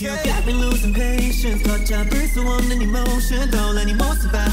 You got me losing patience, caught in the emotion, don't let me more about